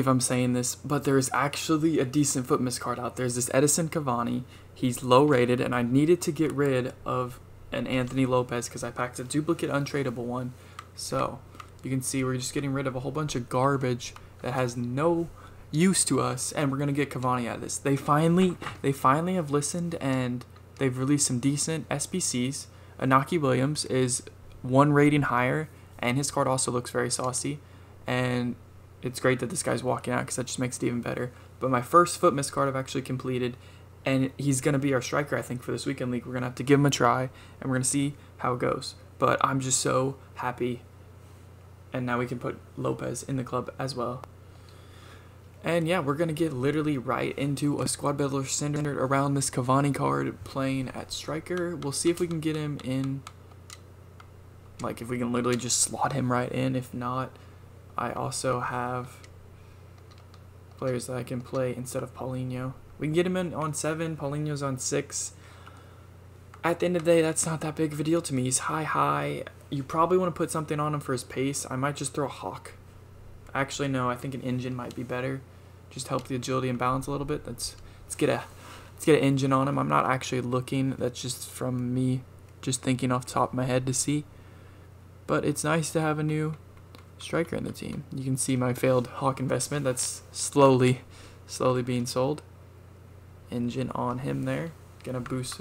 if I'm saying this, but there is actually a decent FUTMAS card out. There's this Edinson Cavani. He's low rated, and I needed to get rid of an Anthony Lopes because I packed a duplicate untradeable one. So you can see we're just getting rid of a whole bunch of garbage that has no use to us, and we're gonna get Cavani out of this. They finally, they finally have listened, and they've released some decent SBCs. Iñaki Williams is one rating higher, and his card also looks very saucy. And it's great that this guy's walking out because that just makes it even better. But my first FUTMAS card I've actually completed, and he's gonna be our striker I think for this weekend league. We're gonna have to give him a try, and we're gonna see how it goes. But I'm just so happy, and now we can put Lopes in the club as well. And yeah, we're gonna get literally right into a squad builder centered around this Cavani card playing at striker. We'll see if we can get him in. Like if we can literally just slot him right in. If not, I also have players that I can play instead of Paulinho. We can get him in on seven. Paulinho's on six. At the end of the day, that's not that big of a deal to me. He's high, high. You probably want to put something on him for his pace. I might just throw a Hawk. Actually, no. I think an engine might be better. Just help the agility and balance a little bit. Let's let's get a let's get an engine on him. I'm not actually looking. That's just from me, just thinking off top of my head to see. But it's nice to have a new striker in the team. You can see my failed Hawk investment. That's slowly, slowly being sold. Engine on him there. Gonna boost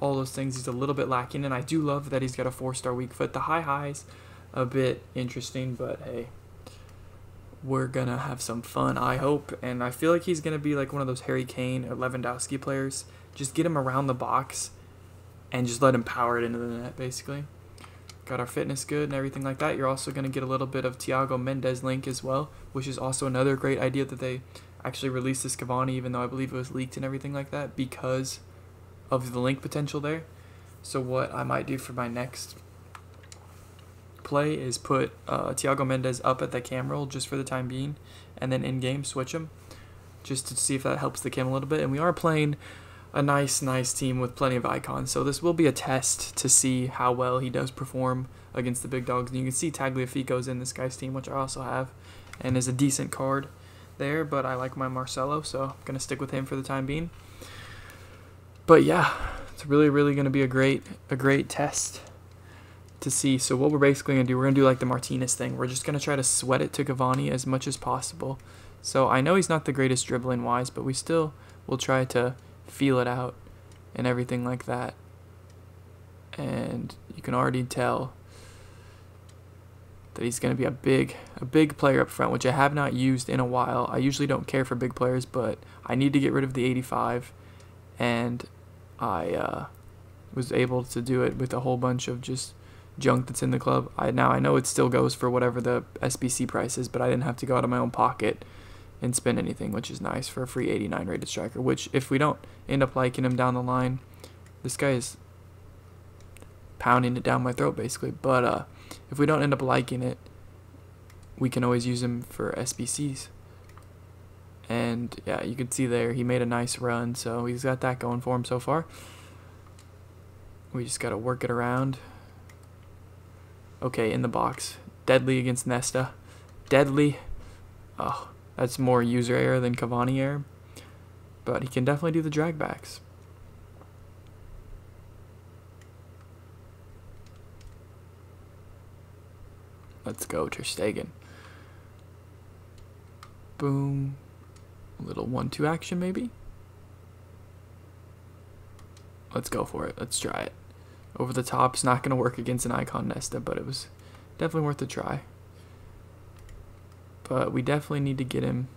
all those things he's a little bit lacking. And I do love that he's got a four-star weak foot. The high highs a bit interesting, but hey, we're gonna have some fun, I hope. And I feel like he's gonna be like one of those Harry Kane or Lewandowski players. Just get him around the box and just let him power it into the net, basically. Got our fitness good and everything like that. You're also gonna get a little bit of Thiago Mendes link as well, which is also another great idea that they actually released this Cavani, even though I believe it was leaked and everything like that, because of the link potential there. So what I might do for my next play is put uh, Thiago Mendes up at the cam roll just for the time being, and then in game switch him, just to see if that helps the cam a little bit. And we are playing a nice, nice team with plenty of icons, so this will be a test to see how well he does perform against the big dogs. And you can see Tagliafico's in this guy's team, which I also have, and is a decent card there. But I like my Marcelo, so I'm gonna stick with him for the time being. But yeah, it's really, really gonna be a great, a great test to see. So what we're basically going to do, we're going to do like the Martinez thing. We're just going to try to sweat it to Cavani as much as possible. So I know he's not the greatest dribbling wise, but we still will try to feel it out and everything like that. And you can already tell that he's going to be a big a big player up front, which I have not used in a while. I usually don't care for big players, but I need to get rid of the 85 and I uh, was able to do it with a whole bunch of just junk that's in the club. I now I know it still goes for whatever the SBC price is, but I didn't have to go out of my own pocket and spend anything, which is nice for a free 89 rated striker. Which if we don't end up liking him down the line, this guy is pounding it down my throat basically. But uh, if we don't end up liking it, we can always use him for SBCs. And yeah, you can see there he made a nice run, so he's got that going for him so far. We just got to work it around. Okay, in the box. Deadly against Nesta. Deadly. Oh, that's more user error than Cavani error. But he can definitely do the dragbacks. Let's go, Ter Stegen. Boom. A little one-two action, maybe? Let's go for it. Let's try it over the top. It's not going to work against an Icon Nesta, but it was definitely worth a try. But we definitely need to get him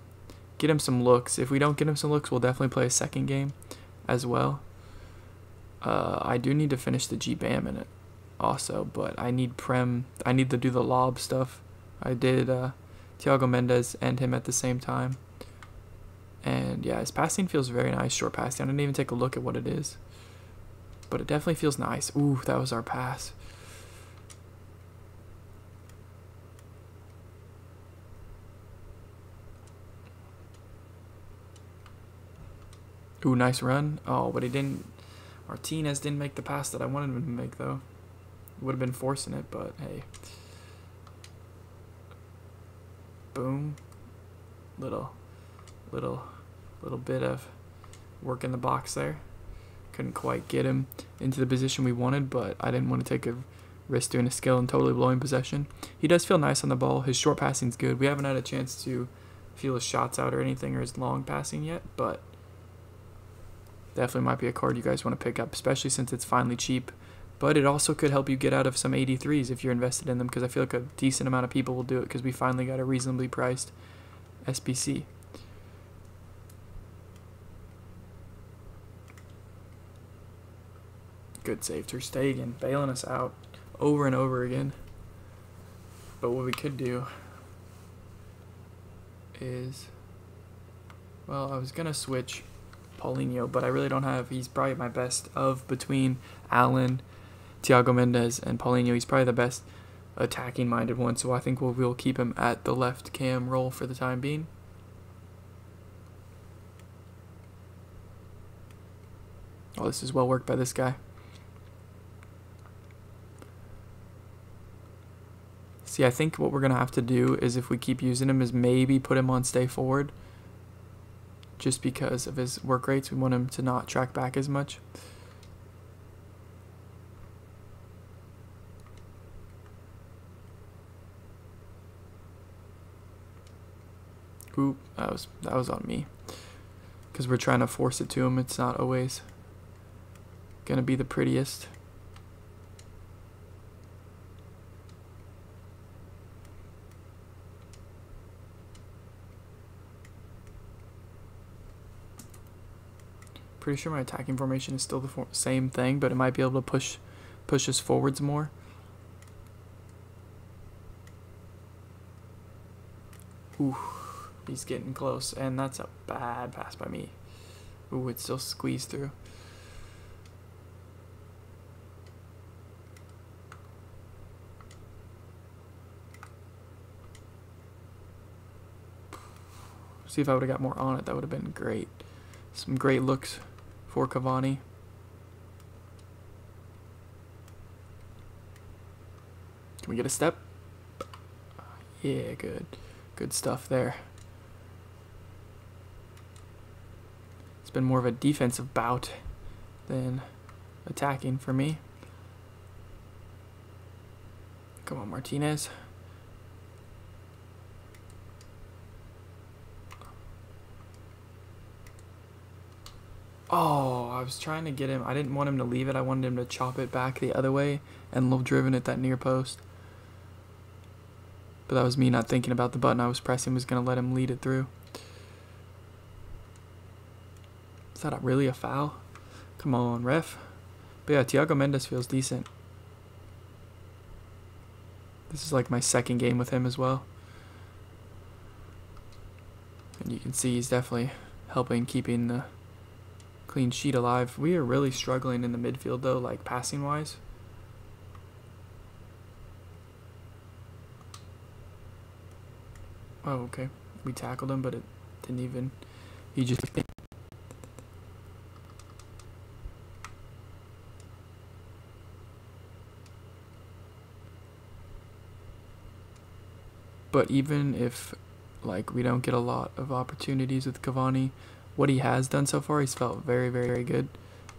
get him some looks. If we don't get him some looks, we'll definitely play a second game as well. Uh, I do need to finish the G-Bam in it also, but I need Prem. I need to do the lob stuff. I did uh, Thiago Mendes and him at the same time. And yeah, his passing feels very nice, short passing. I didn't even take a look at what it is. But it definitely feels nice. Ooh, that was our pass. Ooh, nice run. Oh, but he didn't. Martinez didn't make the pass that I wanted him to make, though. Would have been forcing it, but hey. Boom. little, little, little bit of work in the box there. Couldn't quite get him into the position we wanted, but I didn't want to take a risk doing a skill and totally blowing possession. He does feel nice on the ball. His short passing's good. We haven't had a chance to feel his shots out or anything or his long passing yet, but definitely might be a card you guys want to pick up, especially since it's finally cheap. But it also could help you get out of some 83s if you're invested in them, because I feel like a decent amount of people will do it because we finally got a reasonably priced SBC. Good save, Ter Stegen, bailing us out over and over again. But what we could do is, well, I was gonna switch Paulinho, but I really don't have. He's probably my best of between Allen, Thiago Mendes, and Paulinho. He's probably the best attacking minded one, so I think we'll, we'll keep him at the left cam role for the time being. Oh, this is well worked by this guy. See, I think what we're going to have to do is if we keep using him is maybe put him on stay forward. Just because of his work rates. We want him to not track back as much. Oop, that was that was on me. Because we're trying to force it to him. It's not always gonna be the prettiest. Pretty sure my attacking formation is still the same thing, but it might be able to push push us forwards more. Ooh, he's getting close, and that's a bad pass by me. Ooh, it's still squeezed through. See if I would have got more on it, that would have been great. Some great looks for Cavani. Can we get a step? Yeah, good. Good stuff there. It's been more of a defensive bout than attacking for me. Come on, Martinez. Oh, I was trying to get him. I didn't want him to leave it. I wanted him to chop it back the other way and low driven at that near post. But that was me not thinking about the button I was pressing was going to let him lead it through. Is that really a foul? Come on, ref. But yeah, Thiago Mendes feels decent. This is like my second game with him as well. And you can see he's definitely helping keeping the clean sheet alive. We are really struggling in the midfield though, like passing wise. Oh, okay. We tackled him, but it didn't even. He just. But even if, like, we don't get a lot of opportunities with Cavani, what he has done so far, he's felt very, very, very good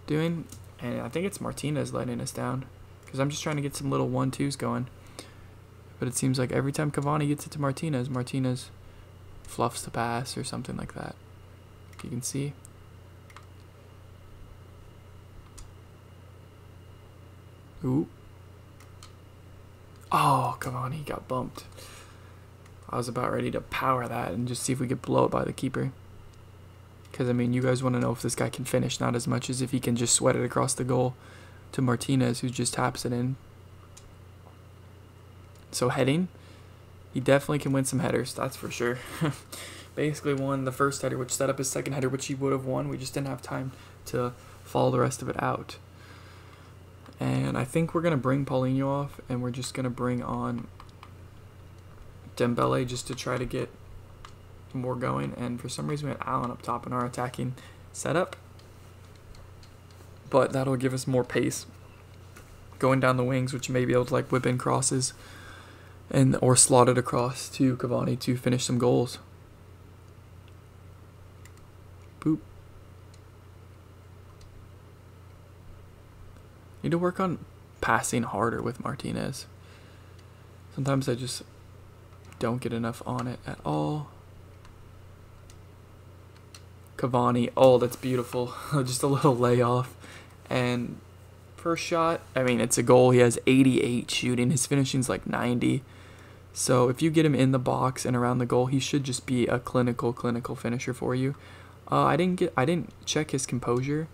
doing. And I think it's Martinez letting us down because I'm just trying to get some little one twos going. But it seems like every time Cavani gets it to Martinez, Martinez fluffs the pass or something like that. You can see. Ooh. Oh, Cavani got bumped. I was about ready to power that and just see if we could blow it by the keeper. Because, I mean, you guys want to know if this guy can finish, not as much as if he can just sweat it across the goal to Martinez, who just taps it in. So, heading, he definitely can win some headers, that's for sure. Basically, won the first header, which set up his second header, which he would have won. We just didn't have time to follow the rest of it out. And I think we're going to bring Paulinho off, and we're just going to bring on Dembele just to try to get more going, and for some reason we had Allen up top in our attacking setup. But that'll give us more pace going down the wings, which may be able to like whip in crosses and or slot it across to Cavani to finish some goals. Boop. Need to work on passing harder with Martinez. Sometimes I just don't get enough on it at all. Cavani, oh, that's beautiful. just a little layoff. And first shot, I mean, it's a goal. He has 88 shooting. His finishing's like 90. So if you get him in the box and around the goal, he should just be a clinical, clinical finisher for you. Uh, I didn't get, I didn't check his composure,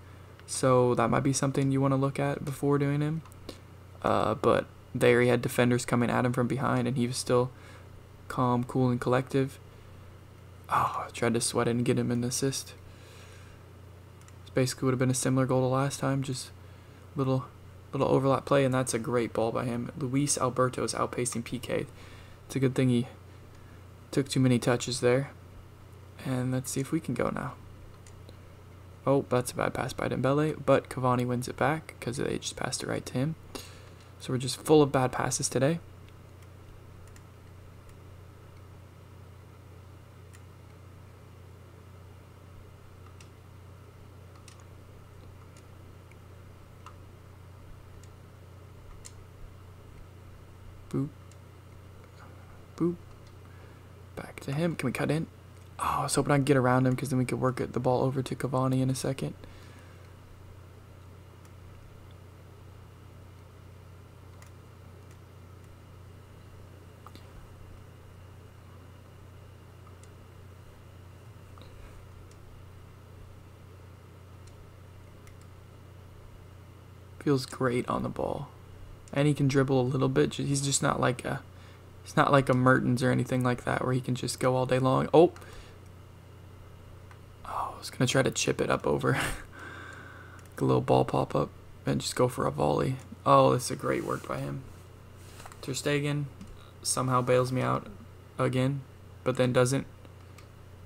so that might be something you want to look at before doing him. Uh, but there he had defenders coming at him from behind, and he was still calm, cool, and collective. Oh, I tried to sweat it and get him an assist. This basically would have been a similar goal to last time, just little little overlap play, and that's a great ball by him. Luis Alberto is outpacing PK. It's a good thing he took too many touches there. And let's see if we can go now. Oh, that's a bad pass by Dembele, but Cavani wins it back because they just passed it right to him. So we're just full of bad passes today. Boop. Boop. Back to him. Can we cut in? Oh, I was hoping I'd get around him because then we could work the ball over to Cavani in a second. Feels great on the ball. And he can dribble a little bit. He's just not like a He's not like a Mertens or anything like that where he can just go all day long. Oh, oh I was going to try to chip it up over. a little ball pop up and just go for a volley. Oh, this is a great work by him. Ter Stegen somehow bails me out again, but then doesn't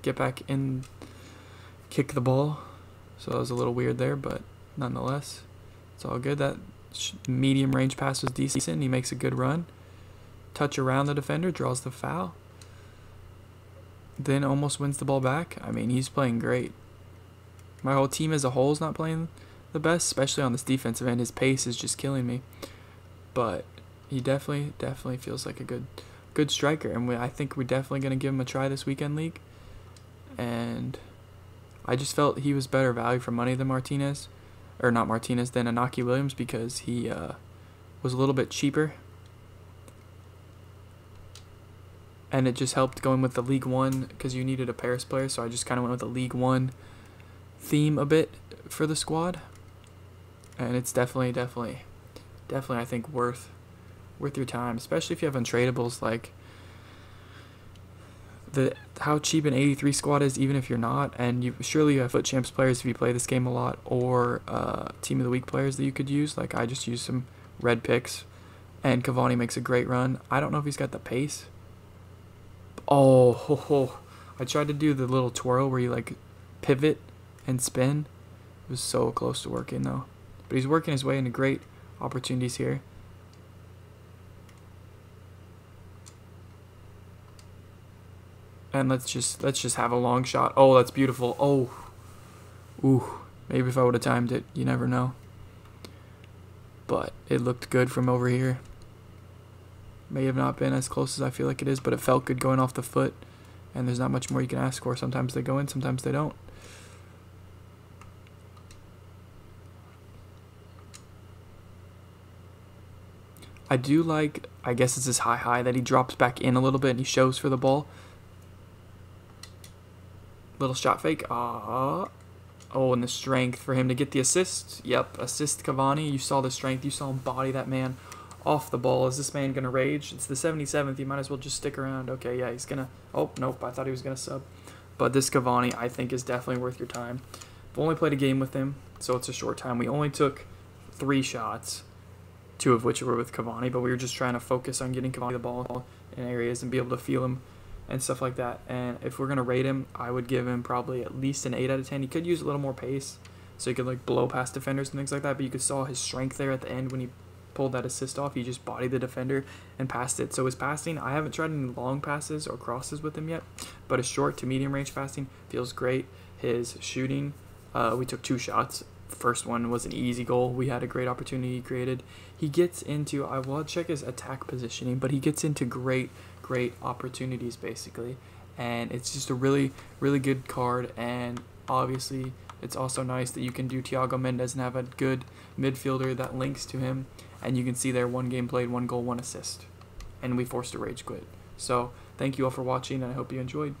get back in, kick the ball. So that was a little weird there, but nonetheless, it's all good. That medium range pass was decent. He makes a good run touch around the defender, draws the foul, then almost wins the ball back. I mean, he's playing great. My whole team as a whole is not playing the best, especially on this defensive end. His pace is just killing me. But he definitely, definitely feels like a good, good striker, and we, I think we're definitely gonna give him a try this weekend league. And I just felt he was better value for money than Martinez, or not Martinez than Iñaki Williams because he uh, was a little bit cheaper and it just helped going with the League One because you needed a Paris player, so I just kind of went with the League One theme a bit for the squad, and it's definitely, definitely, definitely I think worth worth your time, especially if you have untradables like the how cheap an 83 squad is, even if you're not, and you surely you have FUT champs players if you play this game a lot, or uh, team of the week players that you could use. Like I just use some red picks, and Cavani makes a great run. I don't know if he's got the pace Oh, ho, ho. I tried to do the little twirl where you like pivot and spin. It was so close to working though. But he's working his way into great opportunities here. And let's just let's just have a long shot. Oh, that's beautiful. Oh. Ooh. Maybe if I would have timed it, you never know. But it looked good from over here. May have not been as close as I feel like it is, but it felt good going off the foot. And there's not much more you can ask for. Sometimes they go in, sometimes they don't. I do like, I guess it's his high high that he drops back in a little bit and he shows for the ball. Little shot fake. Ah. Oh, and the strength for him to get the assist. Yep, assist Cavani. You saw the strength. You saw him body that man off the ball. Is this man going to rage? It's the 77th. You might as well just stick around. Okay, yeah, he's going to... Oh, nope. I thought he was going to sub. But this Cavani, I think, is definitely worth your time. I've only played a game with him, so it's a short time. We only took three shots, two of which were with Cavani, but we were just trying to focus on getting Cavani the ball in areas and be able to feel him and stuff like that. And if we're going to rate him, I would give him probably at least an 8 out of 10. He could use a little more pace, so he could like blow past defenders and things like that, but you could saw his strength there at the end when he pulled that assist off. He just bodied the defender and passed it. So his passing, I haven't tried any long passes or crosses with him yet, but a short to medium range passing feels great. his shooting. Uh, we took two shots. First one was an easy goal. We had a great opportunity he created. He gets into I will check his attack positioning, but he gets into great, great opportunities basically, and it's just a really, really good card. And obviously, it's also nice that you can do Thiago Mendes and have a good midfielder that links to him, and you can see there one game played, one goal, one assist, and we forced a rage quit. So thank you all for watching, and I hope you enjoyed.